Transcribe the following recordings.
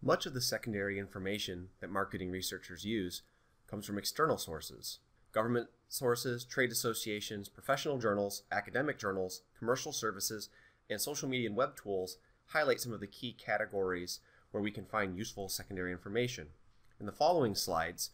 Much of the secondary information that marketing researchers use comes from external sources government sources, trade associations, professional journals, academic journals, commercial services, and social media and web tools highlight some of the key categories where we can find useful secondary information. In the following slides,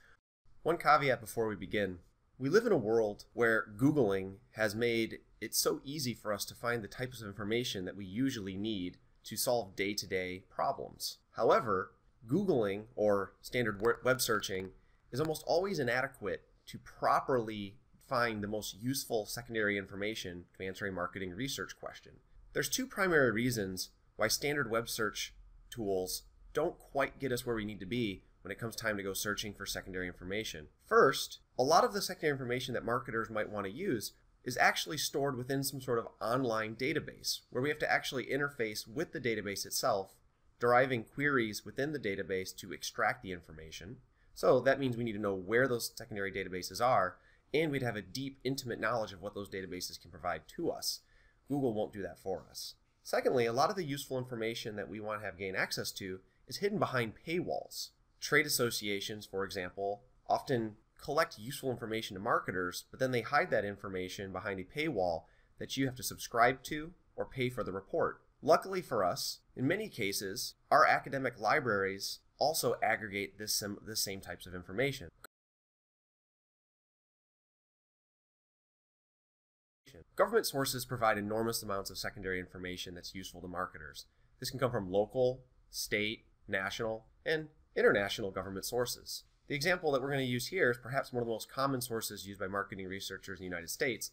one caveat before we begin. We live in a world where Googling has made it so easy for us to find the types of information that we usually need to solve day to day problems. However, Googling or standard web searching is almost always inadequate to properly find the most useful secondary information to answer a marketing research question. There's two primary reasons why standard web search tools don't quite get us where we need to be when it comes time to go searching for secondary information. First, a lot of the secondary information that marketers might want to use is actually stored within some sort of online database where we have to actually interface with the database itself, deriving queries within the database to extract the information. So that means we need to know where those secondary databases are, and we'd have a deep, intimate knowledge of what those databases can provide to us. Google won't do that for us. Secondly, a lot of the useful information that we want to have gain access to is hidden behind paywalls. Trade associations, for example, often collect useful information to marketers, but then they hide that information behind a paywall that you have to subscribe to or pay for the report. Luckily for us, in many cases, our academic libraries also aggregate this, the same types of information. Government sources provide enormous amounts of secondary information that's useful to marketers. This can come from local, state, national, and international government sources. The example that we're going to use here is perhaps one of the most common sources used by marketing researchers in the United States,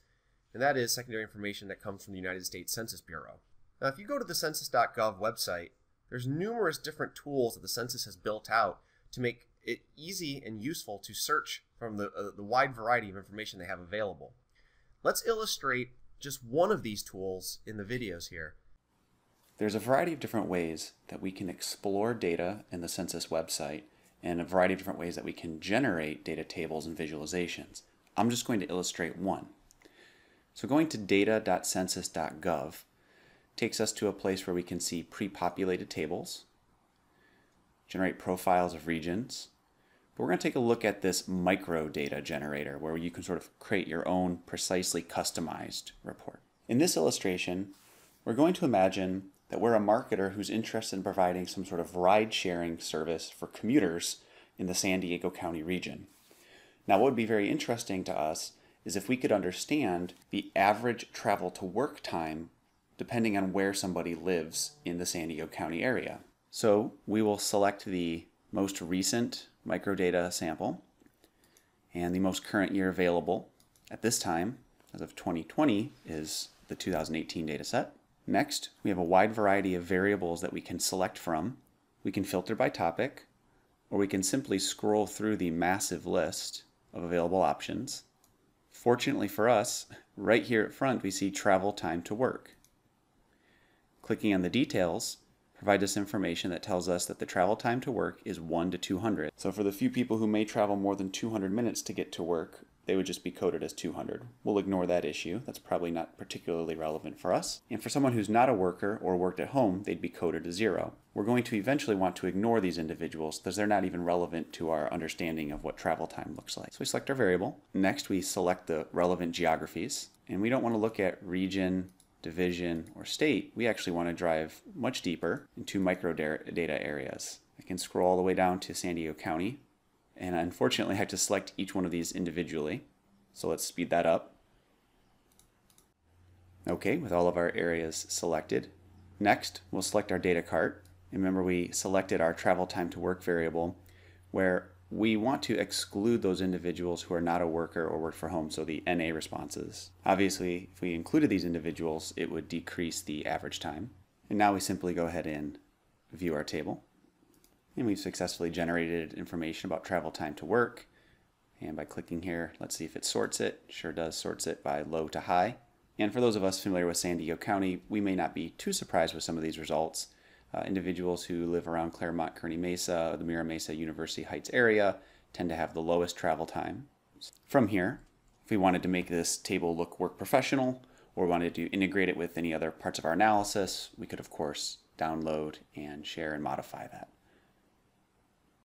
and that is secondary information that comes from the United States Census Bureau. Now, if you go to the census.gov website, there's numerous different tools that the census has built out to make it easy and useful to search from the, uh, the wide variety of information they have available. Let's illustrate just one of these tools in the videos here. There's a variety of different ways that we can explore data in the census website and a variety of different ways that we can generate data tables and visualizations. I'm just going to illustrate one. So going to data.census.gov takes us to a place where we can see pre-populated tables, generate profiles of regions, but we're going to take a look at this micro data generator where you can sort of create your own precisely customized report. In this illustration, we're going to imagine that we're a marketer who's interested in providing some sort of ride sharing service for commuters in the San Diego County region. Now, what would be very interesting to us is if we could understand the average travel to work time depending on where somebody lives in the San Diego County area. So we will select the most recent microdata sample and the most current year available at this time as of 2020 is the 2018 data set. Next, we have a wide variety of variables that we can select from. We can filter by topic, or we can simply scroll through the massive list of available options. Fortunately for us, right here at front we see travel time to work. Clicking on the details provides us information that tells us that the travel time to work is 1 to 200. So for the few people who may travel more than 200 minutes to get to work, they would just be coded as 200. We'll ignore that issue. That's probably not particularly relevant for us. And for someone who's not a worker or worked at home, they'd be coded as zero. We're going to eventually want to ignore these individuals because they're not even relevant to our understanding of what travel time looks like. So we select our variable. Next, we select the relevant geographies. And we don't want to look at region, division, or state, we actually want to drive much deeper into micro data areas. I can scroll all the way down to San Diego County, and unfortunately I have to select each one of these individually. So let's speed that up. Okay, with all of our areas selected. Next, we'll select our data cart. Remember we selected our travel time to work variable where we want to exclude those individuals who are not a worker or work for home, so the NA responses. Obviously, if we included these individuals, it would decrease the average time. And now we simply go ahead and view our table. And we've successfully generated information about travel time to work. And by clicking here, let's see if it sorts it. Sure does, sorts it by low to high. And for those of us familiar with San Diego County, we may not be too surprised with some of these results uh, individuals who live around Clairemont, Kearny Mesa, the Mira Mesa University Heights area tend to have the lowest travel time. From here, if we wanted to make this table look work professional or wanted to integrate it with any other parts of our analysis, we could of course download and share and modify that.